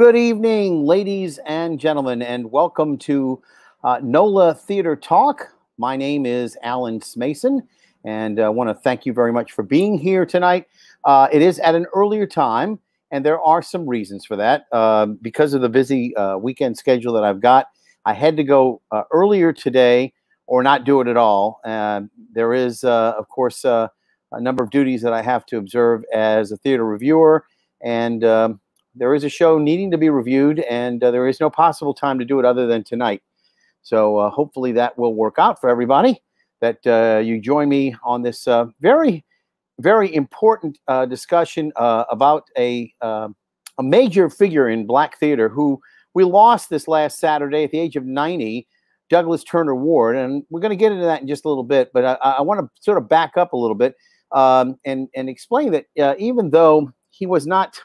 Good evening, ladies and gentlemen, and welcome to uh, NOLA Theater Talk. My name is Alan Smason, and I want to thank you very much for being here tonight. Uh, it is at an earlier time, and there are some reasons for that. Uh, because of the busy uh, weekend schedule that I've got, I had to go uh, earlier today or not do it at all. there is, uh, of course, a number of duties that I have to observe as a theater reviewer, and um, there is a show needing to be reviewed, and uh, there is no possible time to do it other than tonight. So uh, hopefully that will work out for everybody. That uh, you join me on this uh, very, very important uh, discussion uh, about a a major figure in black theater who we lost this last Saturday at the age of 90, Douglas Turner Ward, and we're going to get into that in just a little bit. But I, I want to sort of back up a little bit um, and and explain that even though he was not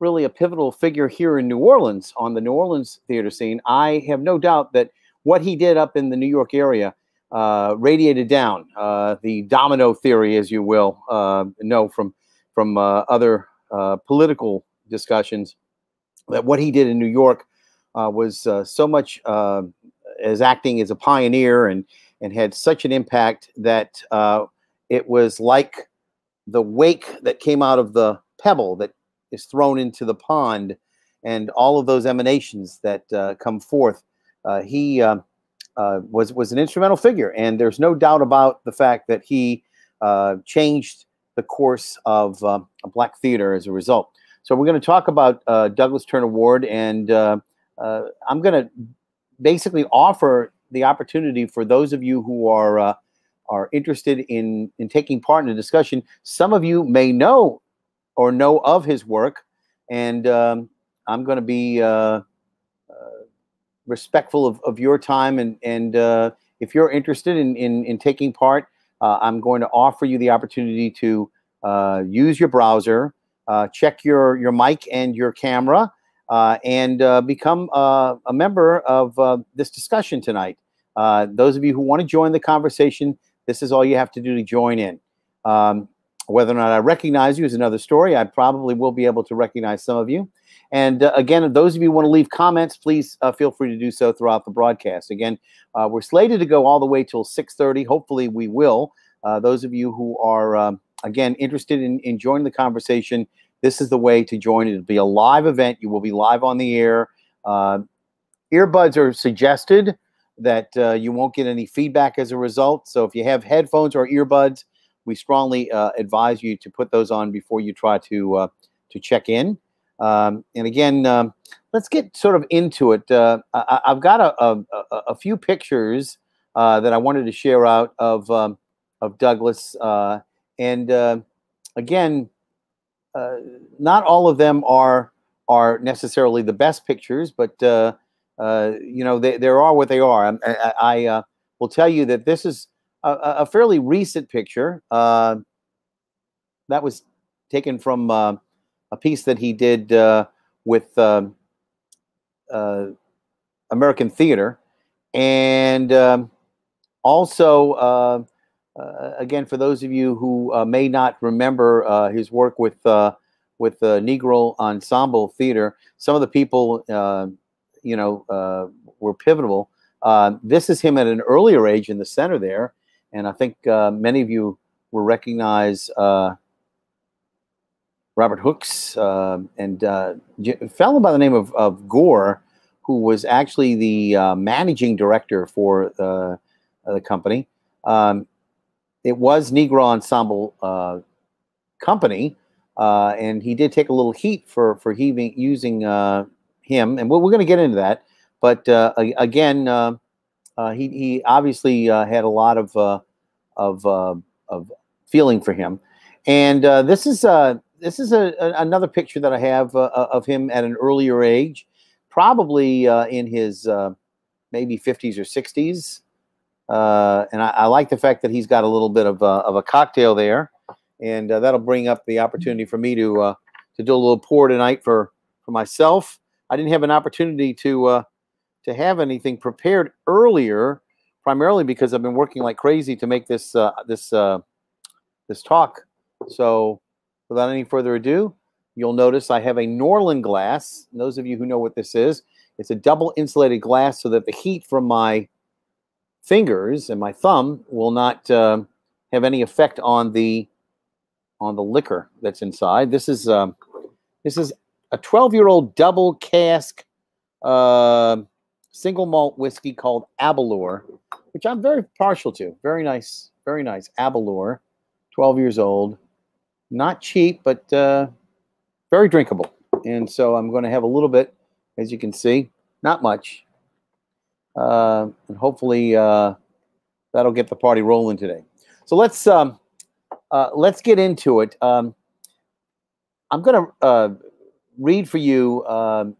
really a pivotal figure here in New Orleans on the New Orleans theater scene. I have no doubt that what he did up in the New York area uh, radiated down uh, the domino theory, as you will uh, know from from uh, other uh, political discussions. That what he did in New York uh, was so much as acting as a pioneer and and had such an impact that it was like the wake that came out of the pebble that is thrown into the pond and all of those emanations that uh, come forth. Uh, he uh, uh, was was an instrumental figure, and there's no doubt about the fact that he uh, changed the course of black theater as a result. So we're going to talk about Douglas Turner Ward, and I'm going to basically offer the opportunity for those of you who are are interested in in taking part in the discussion. Some of you may know or know of his work. And um, I'm going to be uh, uh, respectful of, of your time. And, and uh, if you're interested in, in, in taking part, uh, I'm going to offer you the opportunity to uh, use your browser, uh, check your, your mic and your camera, and become a member of this discussion tonight. those of you who want to join the conversation, this is all you have to do to join in. Um, whether or not I recognize you is another story. I probably will be able to recognize some of you. And uh, again, those of you who want to leave comments, please uh, feel free to do so throughout the broadcast. Again, uh, we're slated to go all the way till 6.30. Hopefully we will. Uh, those of you who are, um, again, interested in, in joining the conversation, this is the way to join. It'll be a live event. You will be live on the air. Uh, earbuds are suggested that uh, you won't get any feedback as a result. So if you have headphones or earbuds, we strongly uh, advise you to put those on before you try to uh, to check in. Um, and again, um, let's get sort of into it. Uh, I, have got a, a, a, few pictures uh, that I wanted to share out of um, of Douglas, uh, and uh, again, not all of them are are necessarily the best pictures, but you know they, there are what they are. I, I will tell you that this is a, a fairly recent picture. Uh, that was taken from uh, a piece that he did uh, with um, uh, American Theater. And um, also, uh, uh, again, for those of you who may not remember his work with with the Negro Ensemble Theater, some of the people, you know, were pivotal. this is him at an earlier age in the center there. And I think uh, many of you will recognize uh, Robert Hooks uh, and uh, a fellow by the name of, of, Gore, who was actually the uh, managing director for the, uh, the company. Um, it was Negro Ensemble Company, and he did take a little heat for for heaving, using him, and we're, we're going to get into that. But again, uh, he he obviously uh, had a lot of uh, of uh, of feeling for him, and uh, this is uh, this is a, a, another picture that I have uh, uh, of him at an earlier age, probably in his maybe 50s or 60s. and I, I, like the fact that he's got a little bit of, of a cocktail there, and that'll bring up the opportunity for me to to do a little pour tonight for for myself. I didn't have an opportunity to to have anything prepared earlier, primarily because I've been working like crazy to make this uh, this uh, this talk. So, without any further ado, you'll notice I have a Norlan glass. And those of you who know what this is, it's a double insulated glass so that the heat from my fingers and my thumb will not uh, have any effect on the on the liquor that's inside. This is um, this is a 12 year old double cask uh, single malt whiskey called Aberlour, which I'm very partial to. Very nice, very nice. Aberlour, 12 years old. Not cheap, but uh, very drinkable. And so I'm going to have a little bit, as you can see, not much. Uh, and hopefully uh, that'll get the party rolling today. So let's um, uh, let's get into it. Um, I'm going to uh, read for you um,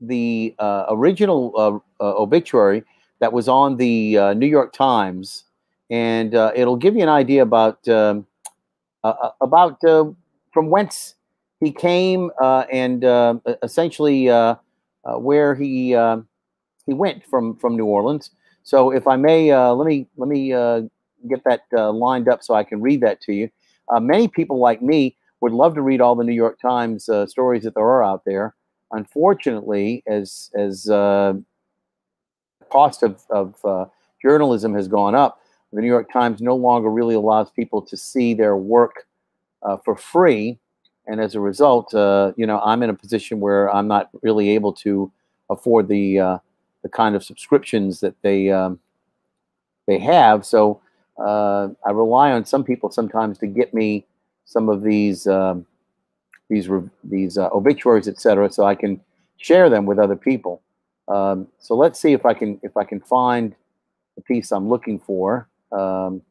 the uh, original obituary that was on the New York Times, and it'll give you an idea about um, about from whence he came and essentially where he he went from from New Orleans. So if I may, uh, let me let me uh, get that uh, lined up so I can read that to you. Uh, many people like me would love to read all the New York Times uh, stories that there are out there. Unfortunately, as as uh, cost of, of journalism has gone up, the New York Times no longer really allows people to see their work for free, and as a result, you know, I'm in a position where I'm not really able to afford the the kind of subscriptions that they um, they have. So uh, I rely on some people sometimes to get me some of these um, these these uh, obituaries, etc., so I can share them with other people. Um, so let's see if I can if I can find the piece I'm looking for. Um,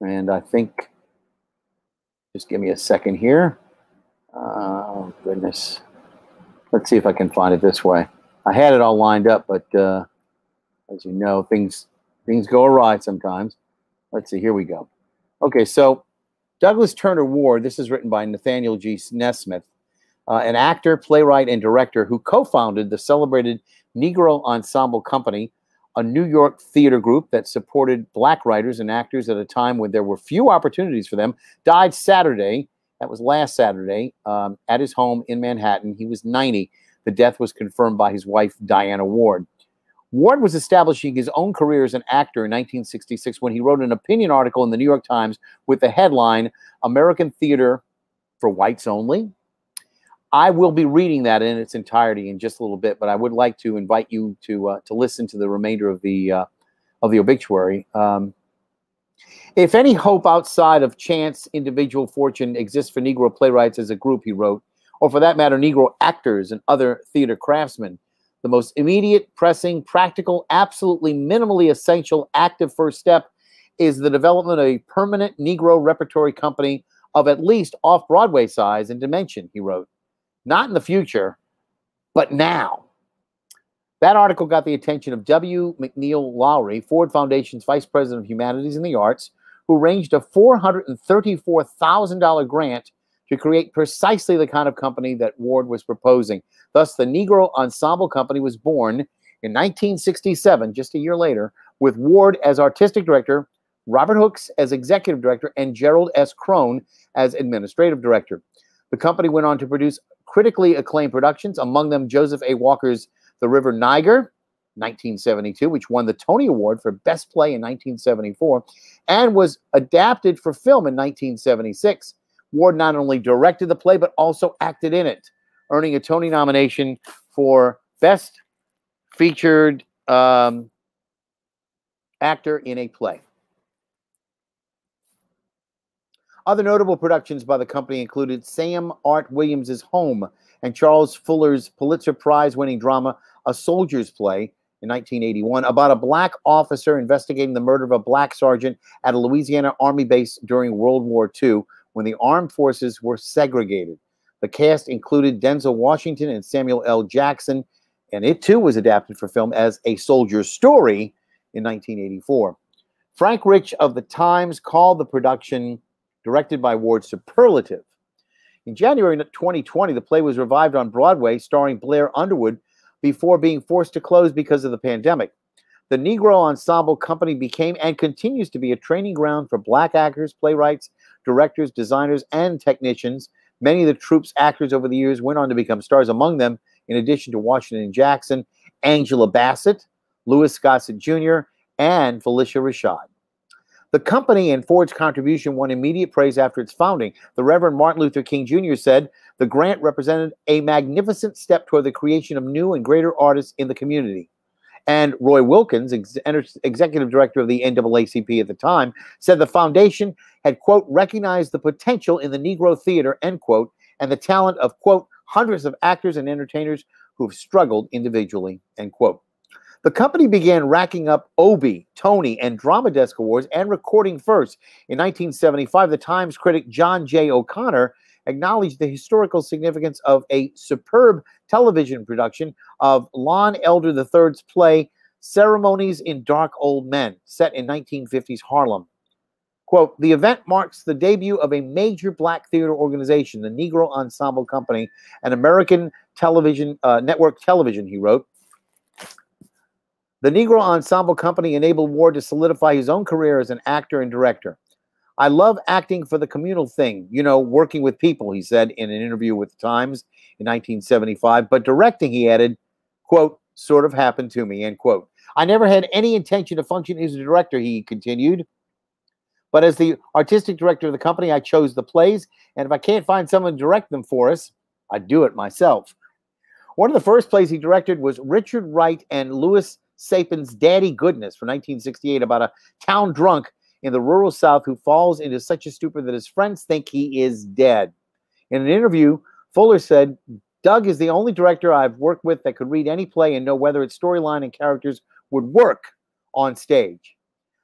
and I think just give me a second here. Oh goodness. Let's see if I can find it this way. I had it all lined up, but uh, as you know, things things go awry sometimes. Let's see. Here we go. Okay, so Douglas Turner Ward. This is written by Nathaniel G. Nesmith, uh, an actor, playwright, and director who co-founded the celebrated Negro Ensemble Company, a New York theater group that supported black writers and actors at a time when there were few opportunities for them. Died Saturday. That was last Saturday um, at his home in Manhattan. He was 90. The death was confirmed by his wife, Diana Ward. Ward was establishing his own career as an actor in 1966 when he wrote an opinion article in the New York Times with the headline American Theater for Whites Only. I will be reading that in its entirety in just a little bit, but I would like to invite you to uh, to listen to the remainder of the uh, of the obituary. Um, if any hope outside of chance individual fortune exists for Negro playwrights as a group, he wrote, or for that matter, Negro actors and other theater craftsmen. The most immediate, pressing, practical, absolutely minimally essential active first step is the development of a permanent Negro repertory company of at least off Broadway size and dimension, he wrote. Not in the future, but now. That article got the attention of W. McNeil Lowry, Ford Foundation's Vice President of Humanities and the Arts, who arranged a $434,000 grant to create precisely the kind of company that Ward was proposing. Thus, the Negro Ensemble Company was born in 1967, just a year later, with Ward as artistic director, Robert Hooks as executive director, and Gerald S. Krone as administrative director. The company went on to produce critically acclaimed productions, among them Joseph A. Walker's The River Niger, 1972, which won the Tony Award for Best Play in 1974, and was adapted for film in 1976. Ward not only directed the play, but also acted in it, earning a Tony nomination for Best Featured um, Actor in a Play. Other notable productions by the company included Sam Art Williams's Home and Charles Fuller's Pulitzer Prize winning drama A Soldier's Play in 1981 about a black officer investigating the murder of a black sergeant at a Louisiana Army base during World War II, when the armed forces were segregated. The cast included Denzel Washington and Samuel L. Jackson, and it too was adapted for film as A Soldier's Story in 1984. Frank Rich of The Times called the production, directed by Ward, superlative. In January 2020, the play was revived on Broadway, starring Blair Underwood, before being forced to close because of the pandemic. The Negro Ensemble Company became and continues to be a training ground for black actors, playwrights, directors, designers, and technicians. Many of the troupe's actors over the years went on to become stars, among them, in addition to Washington Jackson, Angela Bassett, Louis Gossett Jr., and Phylicia Rashad. The company and Ford's contribution won immediate praise after its founding. The Reverend Martin Luther King Jr. said the grant represented a magnificent step toward the creation of new and greater artists in the community. And Roy Wilkins, ex executive director of the NAACP at the time, said the foundation had, quote, recognized the potential in the Negro theater, end quote, and the talent of, quote, hundreds of actors and entertainers who've struggled individually, end quote. The company began racking up Obie, Tony, and Drama Desk Awards and recording first. In 1975, the Times critic John J. O'Connor acknowledged the historical significance of a superb television production of Lonne Elder III's play Ceremonies in Dark Old Men, set in 1950s Harlem. Quote, the event marks the debut of a major black theater organization, the Negro Ensemble Company, an American television uh, network television, he wrote. The Negro Ensemble Company enabled Ward to solidify his own career as an actor and director. I love acting for the communal thing, you know, working with people, he said in an interview with the Times in 1975. But directing, he added, quote, sort of happened to me, end quote. I never had any intention to function as a director, he continued. But as the artistic director of the company, I chose the plays. And if I can't find someone to direct them for us, I'd do it myself. One of the first plays he directed was Richard Wright and Louis Sapin's Daddy Goodness from 1968 about a town drunk in the rural South who falls into such a stupor that his friends think he is dead. In an interview, Fuller said, Doug is the only director I've worked with that could read any play and know whether its storyline and characters would work on stage.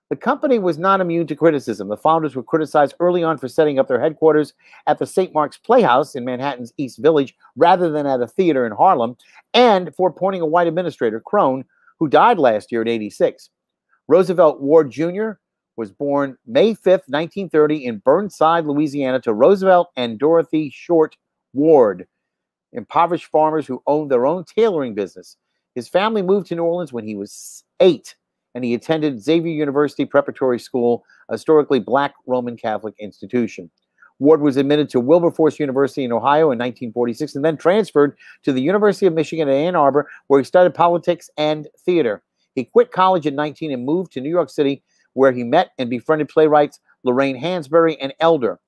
The company was not immune to criticism. The founders were criticized early on for setting up their headquarters at the St. Mark's Playhouse in Manhattan's East Village rather than at a theater in Harlem, and for appointing a white administrator, Krone, who died last year at 86. Roosevelt Ward Jr. was born May 5th, 1930, in Burnside, Louisiana, to Roosevelt and Dorothy Short Ward, impoverished farmers who owned their own tailoring business. His family moved to New Orleans when he was eight and he attended Xavier University Preparatory School, a historically black Roman Catholic institution. Ward was admitted to Wilberforce University in Ohio in 1946 and then transferred to the University of Michigan at Ann Arbor, where he studied politics and theater. He quit college at 19 and moved to New York City, where he met and befriended playwrights Lorraine Hansberry and Elder.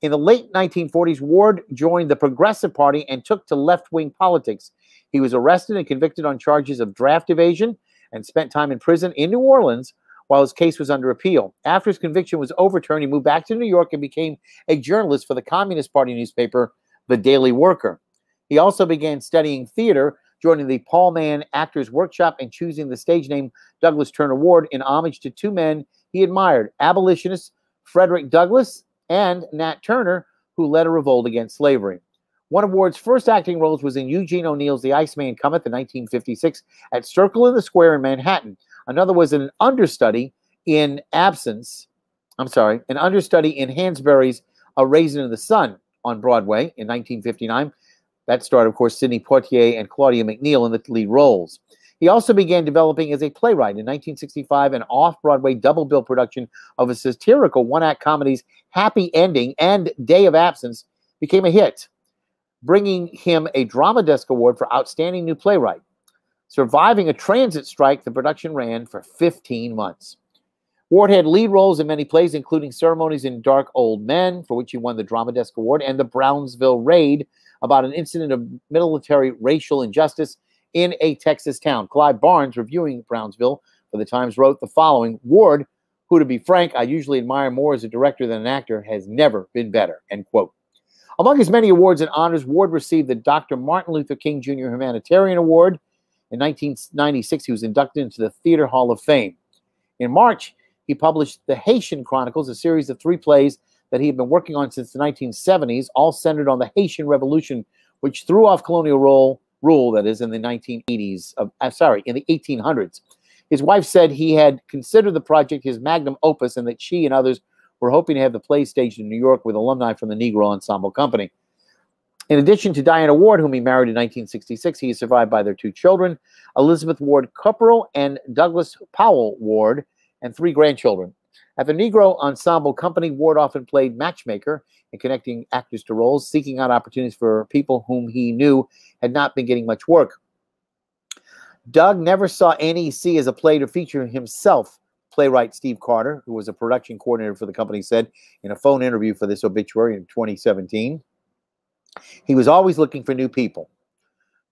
In the late 1940s, Ward joined the Progressive Party and took to left wing politics. He was arrested and convicted on charges of draft evasion, and spent time in prison in New Orleans while his case was under appeal. After his conviction was overturned, he moved back to New York and became a journalist for the Communist Party newspaper, The Daily Worker. He also began studying theater, joining the Paul Mann Actors Workshop and choosing the stage name Douglas Turner Ward in homage to two men he admired abolitionists Frederick Douglass and Nat Turner, who led a revolt against slavery. One of Ward's first acting roles was in Eugene O'Neill's The Iceman Cometh in 1956 at Circle in the Square in Manhattan. Another was an understudy in Absence, I'm sorry, an understudy in Hansberry's A Raisin in the Sun on Broadway in 1959. That starred, of course, Sidney Poitier and Claudia McNeil in the lead roles. He also began developing as a playwright in 1965, an off Broadway double bill production of a satirical one act comedies Happy Ending and Day of Absence became a hit bringing him a Drama Desk Award for Outstanding New Playwright. Surviving a transit strike, the production ran for 15 months. Ward had lead roles in many plays, including Ceremonies in Dark Old Men, for which he won the Drama Desk Award, and The Brownsville Raid, about an incident of military racial injustice in a Texas town. Clive Barnes, reviewing Brownsville for the Times, wrote the following Ward, who, to be frank, I usually admire more as a director than an actor, has never been better. End quote. Among his many awards and honors, Ward received the Dr. Martin Luther King Jr. Humanitarian Award. In 1996, he was inducted into the Theater Hall of Fame. In March, he published The Haitian Chronicles, a series of three plays that he had been working on since the 1970s, all centered on the Haitian Revolution, which threw off colonial rule, rule that is, in the 1980s, of, uh, sorry, in the 1800s. His wife said he had considered the project his magnum opus and that she and others we're hoping to have the play staged in New York with alumni from the Negro Ensemble Company. In addition to Diana Ward, whom he married in 1966, he is survived by their two children, Elizabeth Ward Cupperell and Douglas Powell Ward, and three grandchildren. At the Negro Ensemble Company, Ward often played matchmaker in connecting actors to roles, seeking out opportunities for people whom he knew had not been getting much work. Doug never saw NEC as a play to feature himself. Playwright Steve Carter, who was a production coordinator for the company, said in a phone interview for this obituary in 2017. He was always looking for new people.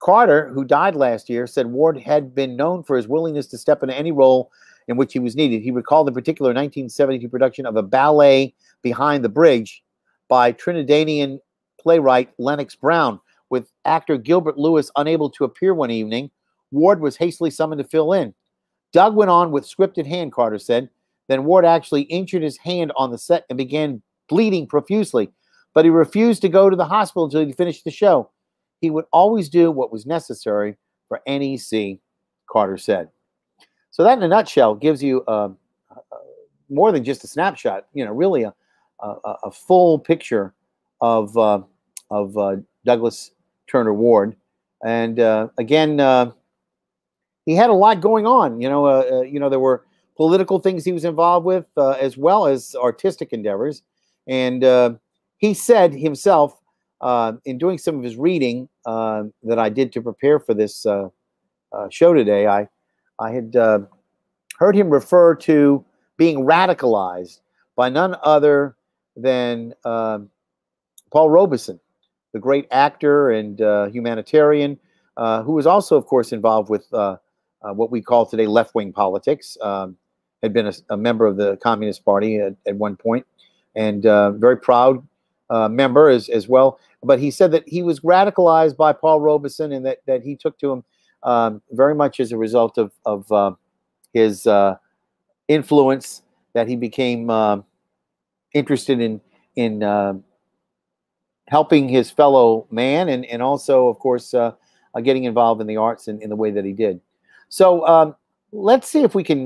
Carter, who died last year, said Ward had been known for his willingness to step into any role in which he was needed. He recalled the particular 1972 production of a ballet Behind the Bridge by Trinidadian playwright Lennox Brown. With actor Gilbert Lewis unable to appear one evening, Ward was hastily summoned to fill in. Doug went on with scripted hand, Carter said. Then Ward actually injured his hand on the set and began bleeding profusely, but he refused to go to the hospital until he finished the show. He would always do what was necessary for NEC, Carter said. So that, in a nutshell, gives you uh, uh, more than just a snapshot. You know, really a a, a full picture of uh, of uh, Douglas Turner Ward. And again, he had a lot going on. You know, you know there were political things he was involved with as well as artistic endeavors. And he said himself uh, in doing some of his reading uh, that I did to prepare for this uh, uh show today, I I had uh, heard him refer to being radicalized by none other than um, Paul Robeson, the great actor and uh, humanitarian, who was also, of course, involved with what we call today left-wing politics. Um, had been a, a, member of the Communist Party at, at one point, and very proud uh, member as, as well. But he said that he was radicalized by Paul Robeson and that, that he took to him um, very much as a result of, of uh, his uh, influence, that he became um, interested in, in uh, helping his fellow man and, and also, of course, uh, uh, getting involved in the arts in, in the way that he did. So um, let's see if we can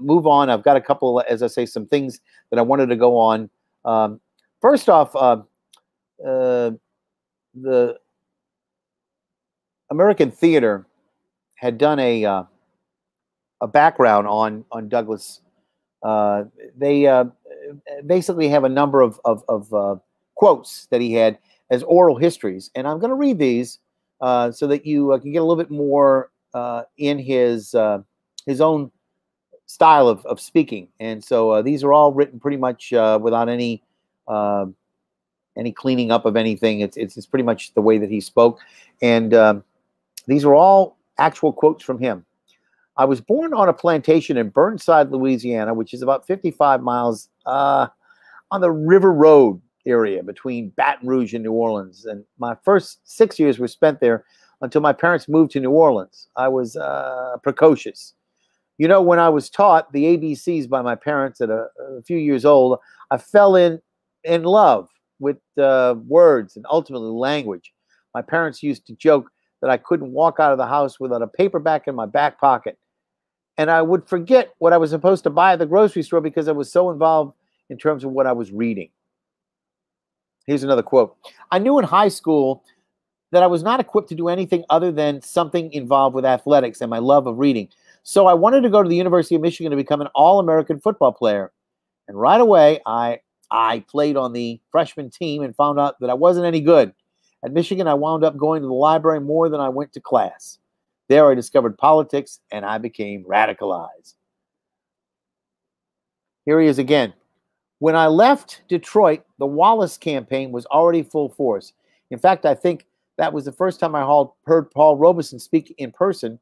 move on. I've got a couple, as I say, some things that I wanted to go on. Um, First off, uh, uh, the American Theater had done a uh, a background on on Douglas. Uh, they uh, basically have a number of of, of uh, quotes that he had as oral histories, and I'm going to read these so that you can get a little bit more in his his own style of, of speaking. And so these are all written pretty much without any uh, any cleaning up of anything. It's, it's, it's pretty much the way that he spoke. And um, these are all actual quotes from him. I was born on a plantation in Burnside, Louisiana, which is about 55 miles uh, on the River Road area between Baton Rouge and New Orleans. And my first six years were spent there until my parents moved to New Orleans. I was uh, precocious. You know, when I was taught the ABCs by my parents at a, a few years old, I fell in in love with uh, words and ultimately language. My parents used to joke that I couldn't walk out of the house without a paperback in my back pocket. And I would forget what I was supposed to buy at the grocery store because I was so involved in terms of what I was reading. Here's another quote I knew in high school that I was not equipped to do anything other than something involved with athletics and my love of reading. So I wanted to go to the University of Michigan to become an All American football player. And right away, I I played on the freshman team and found out that I wasn't any good. At Michigan, I wound up going to the library more than I went to class. There, I discovered politics and I became radicalized. Here he is again. When I left Detroit, the Wallace campaign was already full force. In fact, I think that was the first time I heard Paul Robeson speak in person.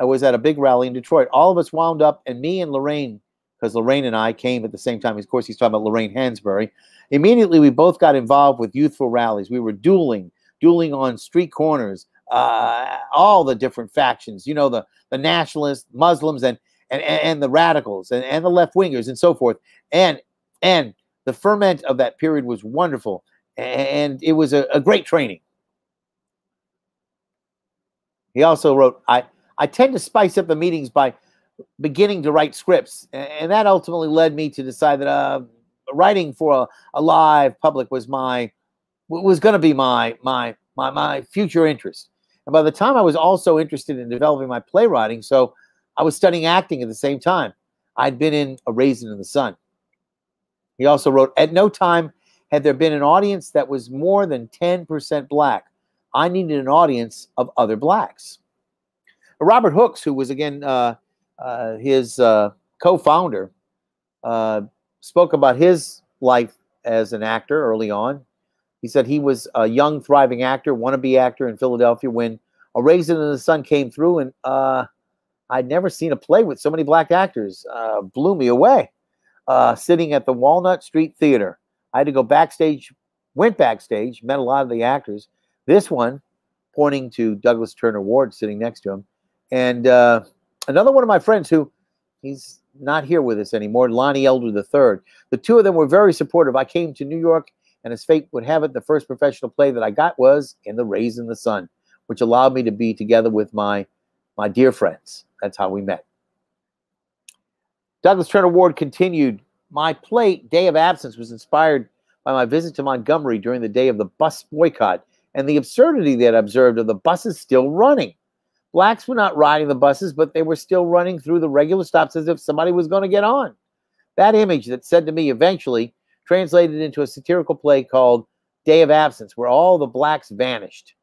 I was at a big rally in Detroit. All of us wound up, and me and Lorraine because Lorraine and I came at the same time. Of course, he's talking about Lorraine Hansberry. Immediately, we both got involved with youthful rallies. We were dueling, dueling on street corners, uh, all the different factions. You know, the the nationalists, Muslims, and and and the radicals, and, and the left wingers, and so forth. And and the ferment of that period was wonderful, and it was a, a great training. He also wrote, "I I tend to spice up the meetings by." Beginning to write scripts, and that ultimately led me to decide that uh, writing for a, a live public was my was going to be my my my my future interest. And by the time I was also interested in developing my playwriting, so I was studying acting at the same time. I'd been in A Raisin in the Sun. He also wrote, At no time had there been an audience that was more than 10% black. I needed an audience of other blacks. Robert Hooks, who was again uh, uh, his uh, co founder, uh, spoke about his life as an actor early on. He said he was a young, thriving actor, wannabe actor in Philadelphia when A Raisin in the Sun came through, and uh, I'd never seen a play with so many black actors. Uh, blew me away. Uh, sitting at the Walnut Street Theater, I had to go backstage. Went backstage, met a lot of the actors. This one, pointing to Douglas Turner Ward sitting next to him, and uh, another one of my friends who he's not here with us anymore, Lonne Elder III. The two of them were very supportive. I came to New York, and as fate would have it, the first professional play that I got was in The Rays in the Sun, which allowed me to be together with my my dear friends. That's how we met. Douglas Turner Ward continued. My play, Day of Absence, was inspired by my visit to Montgomery during the day of the bus boycott and the absurdity that I observed of the buses still running. Blacks were not riding the buses, but they were still running through the regular stops as if somebody was going to get on. That image that said to me eventually translated into a satirical play called Day of Absence, where all the blacks vanished.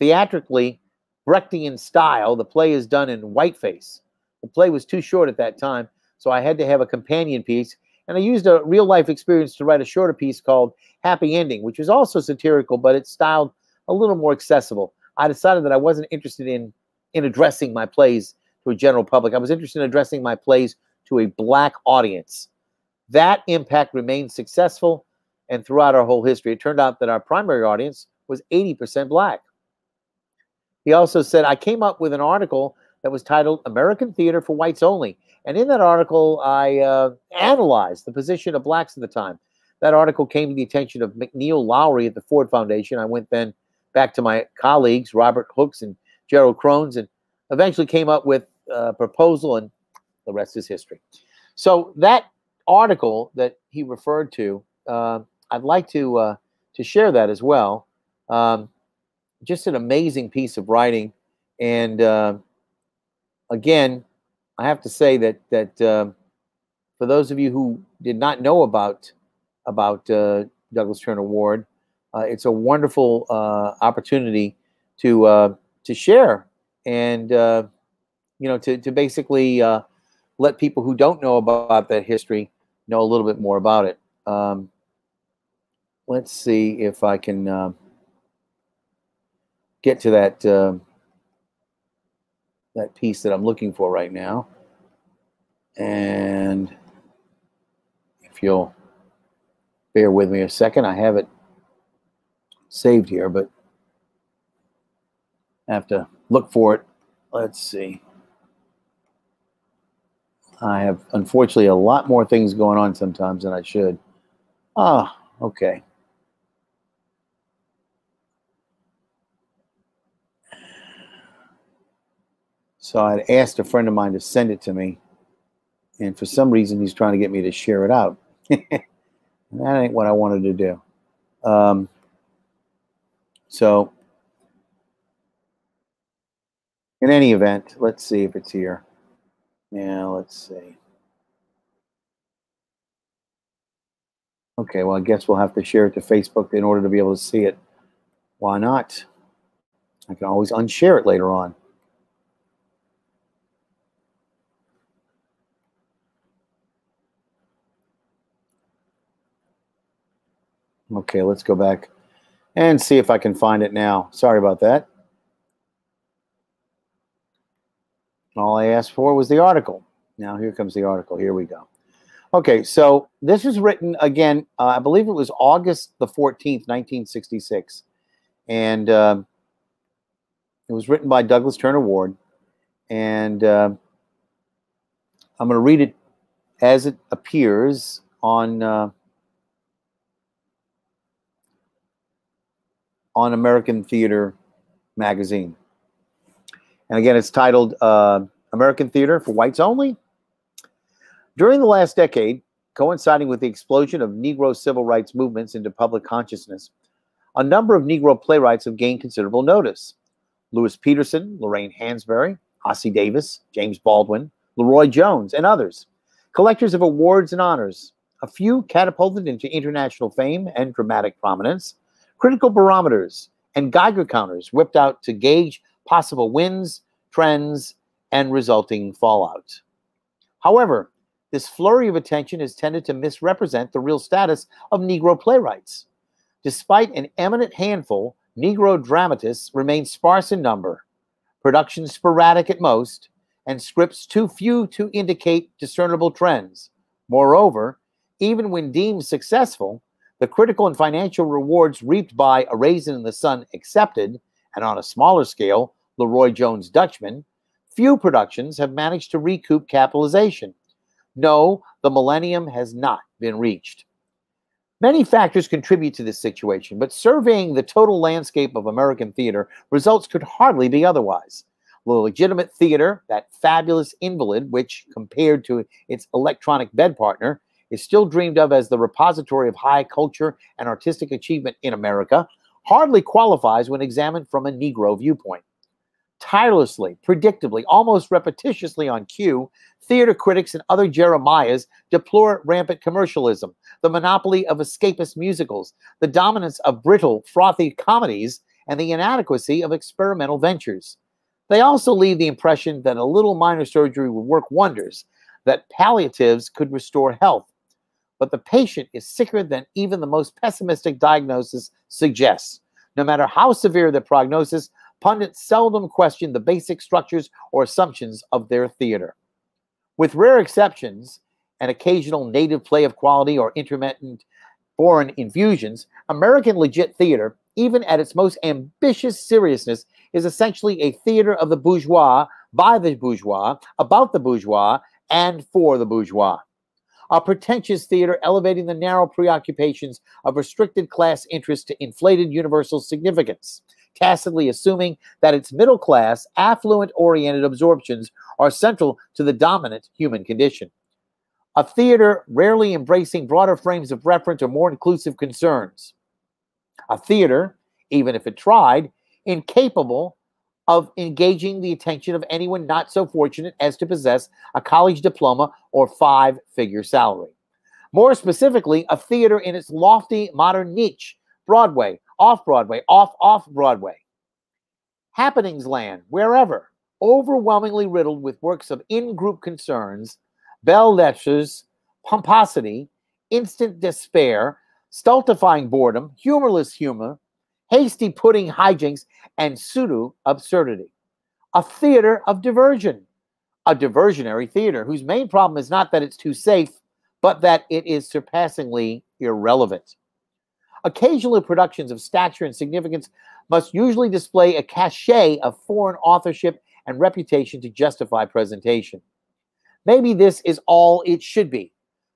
Theatrically, Brechtian style, the play is done in whiteface. The play was too short at that time, so I had to have a companion piece, and I used a real life experience to write a shorter piece called Happy Ending, which was also satirical, but it's styled a little more accessible. I decided that I wasn't interested in in addressing my plays to a general public. I was interested in addressing my plays to a black audience. That impact remained successful, and throughout our whole history, it turned out that our primary audience was 80% black. He also said, I came up with an article that was titled American Theater for Whites Only. And in that article, I uh, analyzed the position of blacks at the time. That article came to the attention of McNeil Lowry at the Ford Foundation. I went then back to my colleagues, Robert Hooks and Gerald Krones, and eventually came up with a proposal, and the rest is history. So that article that he referred to, uh, I'd like to uh, to share that as well. Um, just an amazing piece of writing, and uh, again, I have to say that that uh, for those of you who did not know about about uh, Douglas Turner Ward, uh, it's a wonderful opportunity to to share and uh, you know to to basically uh, let people who don't know about that history know a little bit more about it. Um, let's see if I can uh, get to that uh, that piece that I'm looking for right now, and if you'll bear with me a second, I have it saved here, but I have to look for it. Let's see. I have, unfortunately, a lot more things going on sometimes than I should. Ah, okay. So I'd asked a friend of mine to send it to me, and for some reason he's trying to get me to share it out. that ain't what I wanted to do. Um, so in any event, let's see if it's here. Yeah, let's see. Okay, well, I guess we'll have to share it to Facebook in order to be able to see it. Why not? I can always unshare it later on. Okay, let's go back and see if I can find it now. Sorry about that. All I asked for was the article. Now here comes the article. Here we go. Okay, so this was written again, uh, I believe it was August the 14th, 1966. And uh, it was written by Douglas Turner Ward. And uh, I'm going to read it as it appears on uh, on American Theater magazine. And again, it's titled uh, American Theater for Whites Only. During the last decade, coinciding with the explosion of Negro civil rights movements into public consciousness, a number of Negro playwrights have gained considerable notice. Louis Peterson, Lorraine Hansberry, Ossie Davis, James Baldwin, LeRoi Jones, and others. Collectors of awards and honors a few catapulted into international fame and dramatic prominence, critical barometers and Geiger counters whipped out to gauge possible wins, trends, and resulting fallout. However, this flurry of attention has tended to misrepresent the real status of Negro playwrights. Despite an eminent handful, Negro dramatists remain sparse in number, production sporadic at most, and scripts too few to indicate discernible trends. Moreover, even when deemed successful, the critical and financial rewards reaped by A Raisin in the Sun accepted, and on a smaller scale, LeRoi Jones Dutchman, few productions have managed to recoup capitalization. No, the millennium has not been reached. Many factors contribute to this situation, but surveying the total landscape of American theater, results could hardly be otherwise. The legitimate theater, that fabulous invalid, which, compared to its electronic bed partner, is still dreamed of as the repository of high culture and artistic achievement in America, hardly qualifies when examined from a Negro viewpoint. Tirelessly, predictably, almost repetitiously on cue, theater critics and other Jeremiahs deplore rampant commercialism, the monopoly of escapist musicals, the dominance of brittle, frothy comedies, and the inadequacy of experimental ventures. They also leave the impression that a little minor surgery would work wonders, that palliatives could restore health. But the patient is sicker than even the most pessimistic diagnosis suggests. No matter how severe the prognosis, pundits seldom question the basic structures or assumptions of their theater. With rare exceptions, an occasional native play of quality or intermittent foreign infusions, American legit theater, even at its most ambitious seriousness, is essentially a theater of the bourgeois, by the bourgeois, about the bourgeois, and for the bourgeois. A pretentious theater elevating the narrow preoccupations of restricted class interests to inflated universal significance tacitly assuming that its middle class, affluent oriented absorptions are central to the dominant human condition. A theater rarely embracing broader frames of reference or more inclusive concerns. A theater, even if it tried, incapable of engaging the attention of anyone not so fortunate as to possess a college diploma or five figure salary. More specifically, a theater in its lofty modern niche, Broadway, off Broadway, off off Broadway. Happenings land, wherever, overwhelmingly riddled with works of in group concerns, belles lettres, pomposity, instant despair, stultifying boredom, humorless humor, hasty pudding hijinks, and pseudo absurdity. A theater of diversion, a diversionary theater whose main problem is not that it's too safe, but that it is surpassingly irrelevant. Occasionally, productions of stature and significance must usually display a cachet of foreign authorship and reputation to justify presentation. Maybe this is all it should be.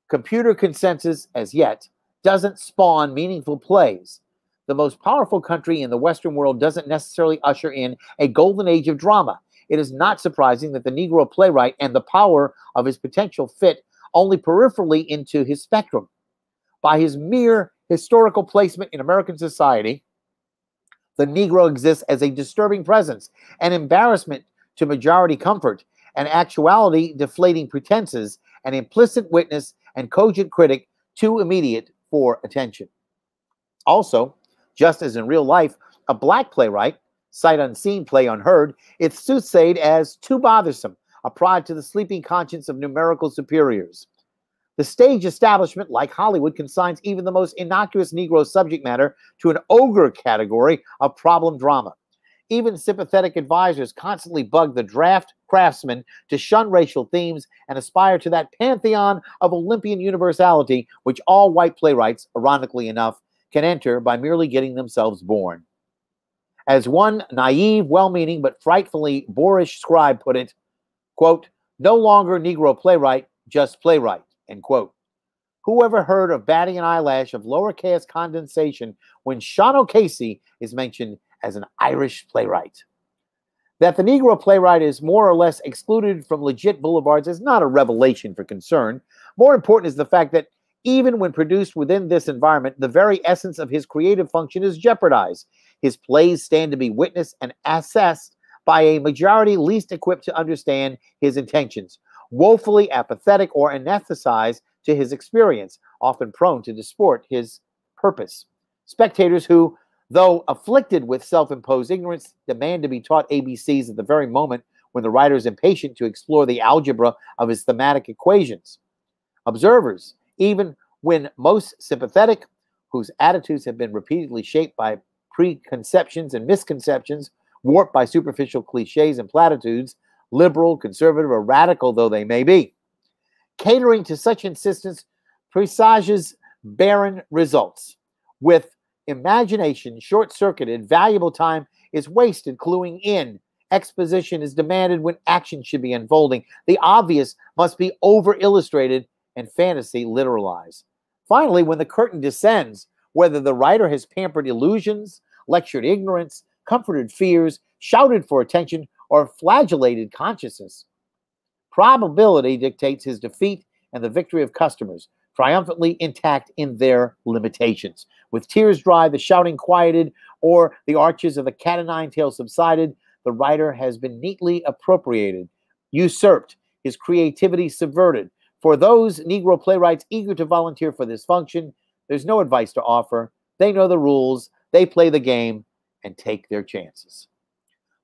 Computer consensus, as yet, doesn't spawn meaningful plays. The most powerful country in the Western world doesn't necessarily usher in a golden age of drama. It is not surprising that the Negro playwright and the power of his potential fit only peripherally into his spectrum. By his mere historical placement in American society, the Negro exists as a disturbing presence, an embarrassment to majority comfort, an actuality deflating pretenses, an implicit witness and cogent critic too immediate for attention. Also, just as in real life, a black playwright, sight unseen, play unheard, is soothsayed as too bothersome, a prod to the sleeping conscience of numerical superiors. The stage establishment, like Hollywood, consigns even the most innocuous Negro subject matter to an ogre category of problem drama. Even sympathetic advisors constantly bug the draft craftsmen to shun racial themes and aspire to that pantheon of Olympian universality which all white playwrights, ironically enough, can enter by merely getting themselves born. As one naive, well meaning, but frightfully boorish scribe put it, quote, no longer Negro playwright, just playwright. End quote. Who ever heard of batting an eyelash of lower caste condensation when Sean O'Casey is mentioned as an Irish playwright? That the Negro playwright is more or less excluded from legit boulevards is not a revelation for concern. More important is the fact that even when produced within this environment, the very essence of his creative function is jeopardized. His plays stand to be witnessed and assessed by a majority least equipped to understand his intentions woefully apathetic or anesthetized to his experience, often prone to disport his purpose. Spectators who, though afflicted with self imposed ignorance, demand to be taught ABCs at the very moment when the writer is impatient to explore the algebra of his thematic equations. Observers, even when most sympathetic, whose attitudes have been repeatedly shaped by preconceptions and misconceptions, warped by superficial cliches and platitudes, liberal, conservative, or radical though they may be. Catering to such insistence presages barren results. With imagination short circuited, valuable time is wasted cluing in. Exposition is demanded when action should be unfolding. The obvious must be over illustrated and fantasy literalized. Finally, when the curtain descends, whether the writer has pampered illusions, lectured ignorance, comforted fears, shouted for attention, or flagellated consciousness, probability dictates his defeat and the victory of customers, triumphantly intact in their limitations. With tears dry, the shouting quieted, or the arches of the cat o' nine tails subsided, the writer has been neatly appropriated, usurped, his creativity subverted. For those Negro playwrights eager to volunteer for this function, there's no advice to offer. They know the rules, they play the game, and take their chances.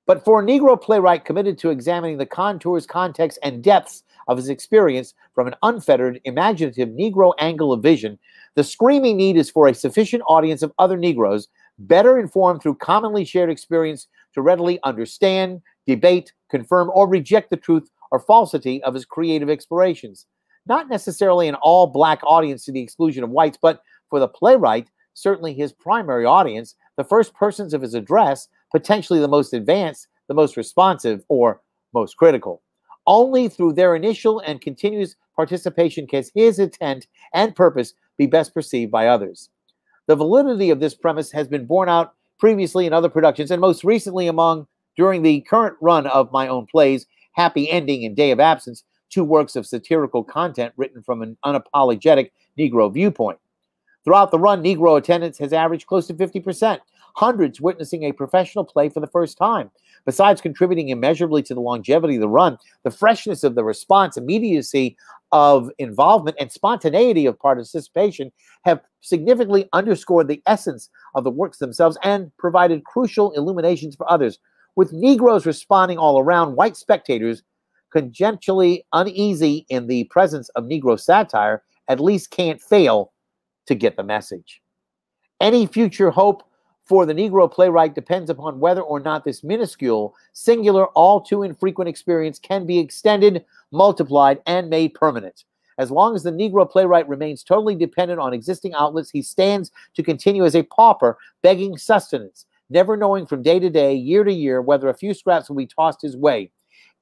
But for a Negro playwright committed to examining the contours, context, and depths of his experience from an unfettered, imaginative Negro angle of vision, the screaming need is for a sufficient audience of other Negroes, better informed through commonly shared experience to readily understand, debate, confirm, or reject the truth or falsity of his creative explorations. Not necessarily an all black audience to the exclusion of whites, but for the playwright, certainly his primary audience, the first persons of his address, potentially the most advanced, the most responsive, or most critical. Only through their initial and continuous participation can his intent and purpose be best perceived by others. The validity of this premise has been borne out previously in other productions, and most recently among during the current run of my own plays, Happy Ending and Day of Absence, two works of satirical content written from an unapologetic Negro viewpoint. Throughout the run, Negro attendance has averaged close to 50%, hundreds witnessing a professional play for the first time. Besides contributing immeasurably to the longevity of the run, the freshness of the response, immediacy of involvement, and spontaneity of participation have significantly underscored the essence of the works themselves and provided crucial illuminations for others. With Negroes responding all around, white spectators, congenially uneasy in the presence of Negro satire, at least can't fail to get the message. Any future hope for the Negro playwright depends upon whether or not this minuscule, singular, all too infrequent experience can be extended, multiplied, and made permanent. As long as the Negro playwright remains totally dependent on existing outlets, he stands to continue as a pauper, begging sustenance, never knowing from day to day, year to year, whether a few scraps will be tossed his way.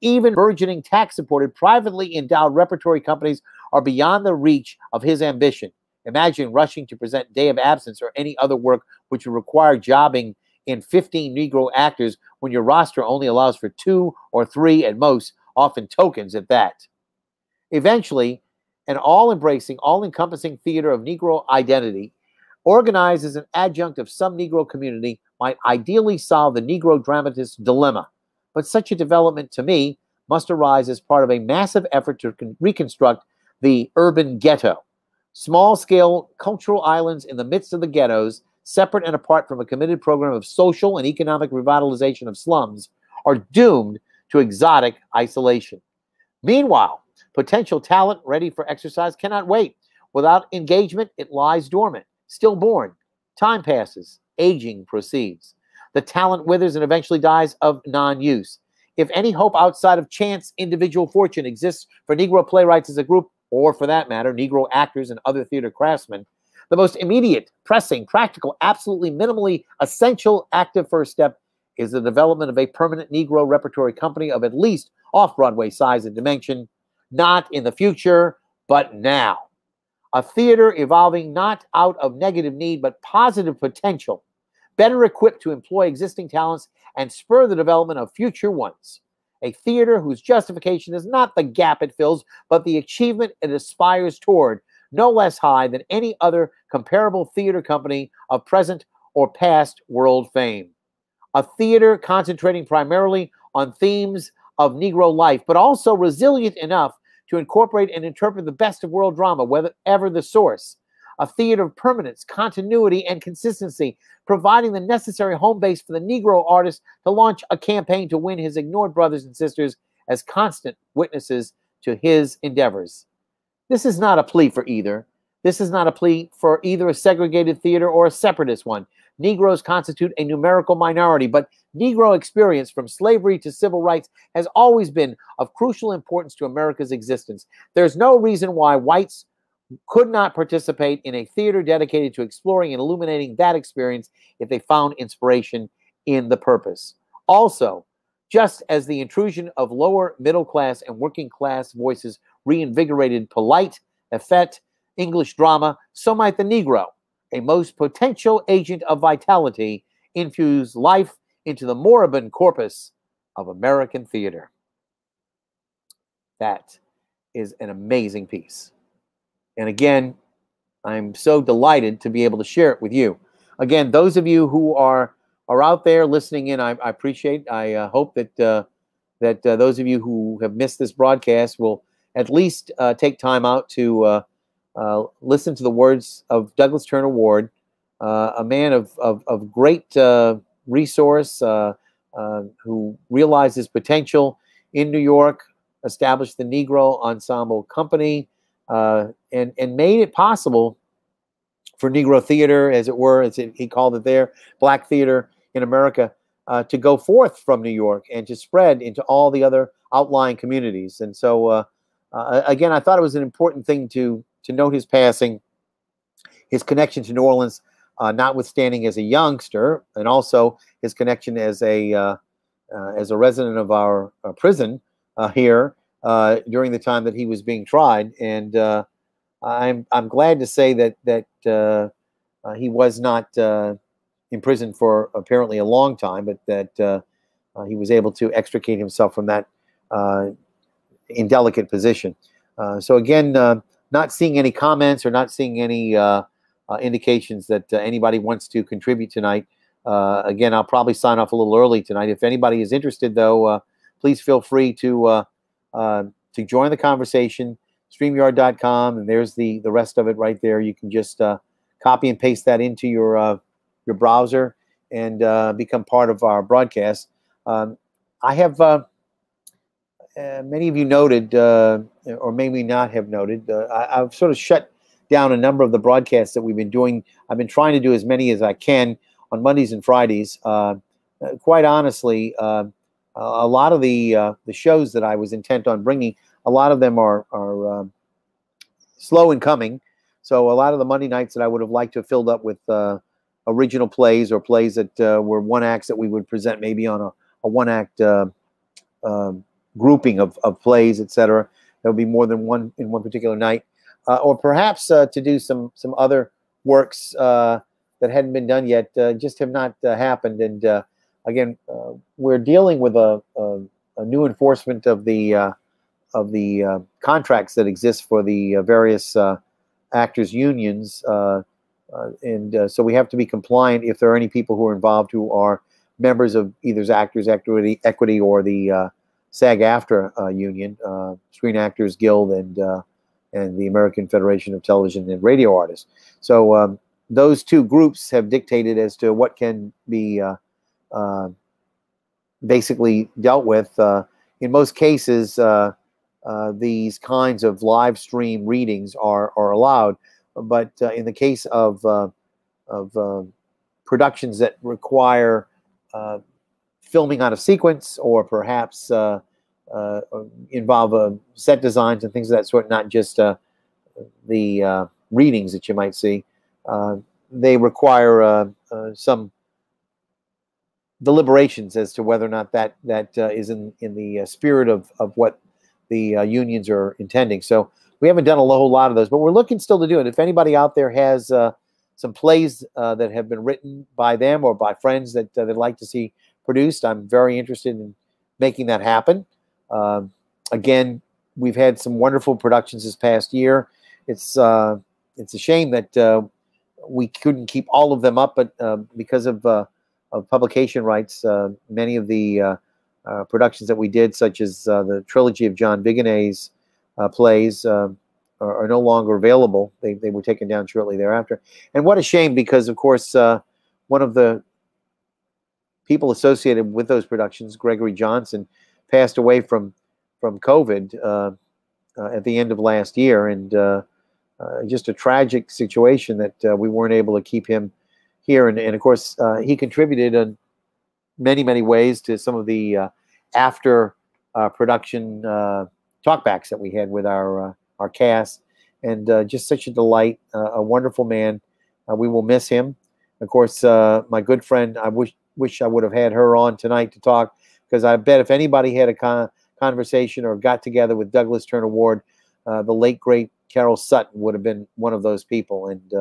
Even burgeoning tax supported, privately endowed repertory companies are beyond the reach of his ambition. Imagine rushing to present Day of Absence or any other work which would require jobbing in 15 Negro actors when your roster only allows for two or three at most, often tokens at that. Eventually, an all embracing, all encompassing theater of Negro identity, organized as an adjunct of some Negro community, might ideally solve the Negro dramatist's dilemma. But such a development, to me, must arise as part of a massive effort to reconstruct the urban ghetto small scale cultural islands in the midst of the ghettos, separate and apart from a committed program of social and economic revitalization of slums, are doomed to exotic isolation. Meanwhile, potential talent ready for exercise cannot wait. Without engagement, it lies dormant, stillborn. Time passes, aging proceeds. The talent withers and eventually dies of non use. If any hope outside of chance individual fortune exists for Negro playwrights as a group, or for that matter, Negro actors and other theater craftsmen, the most immediate, pressing, practical, absolutely minimally essential active first step is the development of a permanent Negro repertory company of at least off Broadway size and dimension, not in the future, but now. A theater evolving not out of negative need, but positive potential, better equipped to employ existing talents and spur the development of future ones a theater whose justification is not the gap it fills, but the achievement it aspires toward, no less high than any other comparable theater company of present or past world fame. A theater concentrating primarily on themes of Negro life, but also resilient enough to incorporate and interpret the best of world drama, whatever the source. A theater of permanence, continuity, and consistency, providing the necessary home base for the Negro artist to launch a campaign to win his ignored brothers and sisters as constant witnesses to his endeavors. This is not a plea for either. This is not a plea for either a segregated theater or a separatist one. Negroes constitute a numerical minority, but Negro experience from slavery to civil rights has always been of crucial importance to America's existence. There's no reason why whites could not participate in a theater dedicated to exploring and illuminating that experience if they found inspiration in the purpose. Also, just as the intrusion of lower middle class and working class voices reinvigorated polite, effete English drama, so might the Negro, a most potential agent of vitality, infuse life into the moribund corpus of American theater. That is an amazing piece. And again, I'm so delighted to be able to share it with you. Again, those of you who are are out there listening in, I, I appreciate. I uh, hope that uh, that uh, those of you who have missed this broadcast will at least uh, take time out to uh, uh, listen to the words of Douglas Turner Ward, a man of of, of great resource who realized his potential in New York, established the Negro Ensemble Company, uh, and and made it possible for Negro theater, as it were, as it, he called it there, black theater in America, uh, to go forth from New York and to spread into all the other outlying communities. And so, uh, uh, again, I thought it was an important thing to to note his passing, his connection to New Orleans, uh, notwithstanding as a youngster, and also his connection as a uh, as a resident of our prison here uh, during the time that he was being tried, and uh, I'm I'm glad to say that that uh, uh he was not uh, imprisoned for apparently a long time, but that uh, he was able to extricate himself from that indelicate position. so again, not seeing any comments or not seeing any indications that anybody wants to contribute tonight. again, I'll probably sign off a little early tonight. If anybody is interested, though, please feel free to uh, to join the conversation, StreamYard.com, and there's the the rest of it right there. You can just uh, copy and paste that into your uh, your browser and uh, become part of our broadcast. Um, I have uh, uh, many of you noted, or maybe not have noted. I, I've sort of shut down a number of the broadcasts that we've been doing. I've been trying to do as many as I can on Mondays and Fridays. quite honestly a lot of the uh, the shows that I was intent on bringing, a lot of them are are uh, slow in coming. So a lot of the Monday nights that I would have liked to have filled up with uh, original plays or plays that uh, were one acts that we would present maybe on a, a one act uh, um, grouping of, of plays, etc. There would be more than one in one particular night, uh, or perhaps to do some some other works that hadn't been done yet, just have not happened and again, uh, we're dealing with a, a, a, new enforcement of the uh, of the uh, contracts that exist for the uh, various uh, actors unions, uh, and so we have to be compliant if there are any people who are involved who are members of either Actors Equity, Equity or the SAG-AFTRA union, Screen Actors Guild, and and the American Federation of Television and Radio Artists. So um, those two groups have dictated as to what can be uh, uh, basically dealt with. Uh, in most cases, uh, these kinds of live stream readings are, are allowed, but in the case of, of productions that require filming out of sequence or perhaps uh, uh, involve uh, set designs and things of that sort, not just the readings that you might see. they require some deliberations as to whether or not that that uh, is in in the uh, spirit of of what the uh, unions are intending. So we haven't done a whole lot of those, but we're looking still to do it. If anybody out there has uh, some plays uh, that have been written by them or by friends that uh, they'd like to see produced, I'm very interested in making that happen. Um, again, we've had some wonderful productions this past year. It's it's a shame that we couldn't keep all of them up, but because of of publication rights. Uh, many of the uh, uh, productions that we did, such as the trilogy of John Biguenet's plays, are, are, no longer available. They, they were taken down shortly thereafter. And what a shame because, of course, one of the people associated with those productions, Gregory Johnson, passed away from from COVID uh, uh, at the end of last year, and uh, just a tragic situation that we weren't able to keep him here. And, and of course, uh, he contributed in many many ways to some of the uh, after uh, production talkbacks that we had with our our cast, and just such a delight, a wonderful man. we will miss him. Of course, my good friend, I wish wish I would have had her on tonight to talk because I bet if anybody had a con- conversation or got together with Douglas Turner Ward, uh, the late great Carol Sutton would have been one of those people. And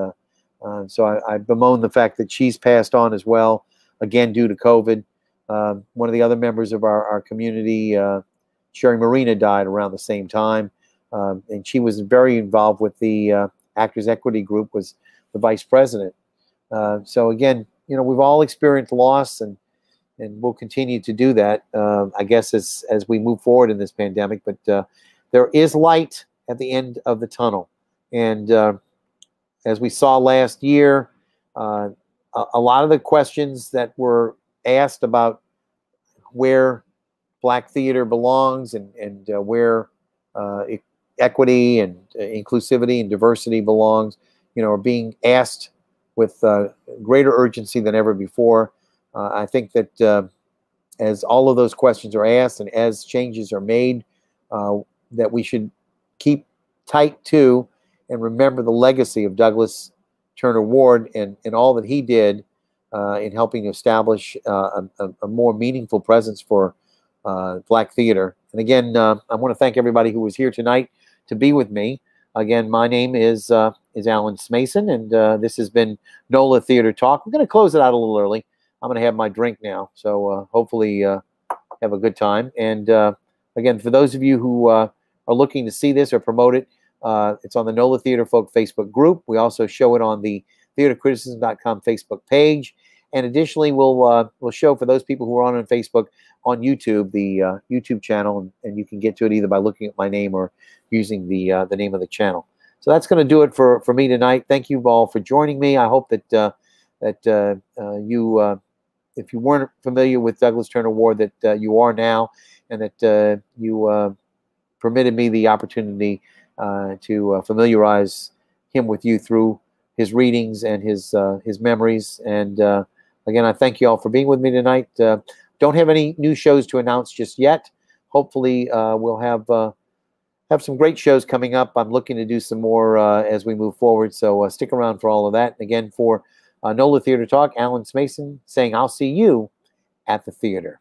uh, uh, so I, I, bemoan the fact that she's passed on as well, again due to COVID. Um, one of the other members of our, our community, uh, Sherry Marina, died around the same time. Um, and she was very involved with the uh, Actors Equity Group, was the vice president. Uh, so again, you know, we've all experienced loss and and we'll continue to do that, uh, I guess, as as we move forward in this pandemic. But uh, there is light at the end of the tunnel, and uh, as we saw last year, uh, a, a, lot of the questions that were asked about where black theater belongs and and uh, where uh, equity and inclusivity and diversity belongs, you know, are being asked with greater urgency than ever before. Uh, I think that uh, as all of those questions are asked and as changes are made, uh, that we should keep tight to and remember the legacy of Douglas Turner Ward and, and all that he did uh, in helping to establish uh, a, a, more meaningful presence for uh, Black theater. And again, I want to thank everybody who was here tonight to be with me. Again, my name is is Alan Smason, and this has been NOLA Theater Talk. We're going to close it out a little early. I'm going to have my drink now. So uh, hopefully uh, have a good time. And uh, again, for those of you who uh, are looking to see this or promote it, uh, it's on the NOLA Theater Folk Facebook group. We also show it on the theatercriticism.com Facebook page. And additionally, we'll uh, we'll show for those people who are on on Facebook on YouTube the YouTube channel, and, and, you can get to it either by looking at my name or using the the name of the channel. So that's going to do it for for me tonight. Thank you all for joining me. I hope that that you if you weren't familiar with Douglas Turner Ward, that uh, you are now, and that uh, you uh, permitted me the opportunity uh, to uh, familiarize him with you through his readings and his his memories. And again, I thank you all for being with me tonight. don't have any new shows to announce just yet. Hopefully, we'll have have some great shows coming up. I'm looking to do some more uh, as we move forward. So uh, stick around for all of that. Again, for uh, NOLA Theater Talk, Alan Smason saying, I'll see you at the theater.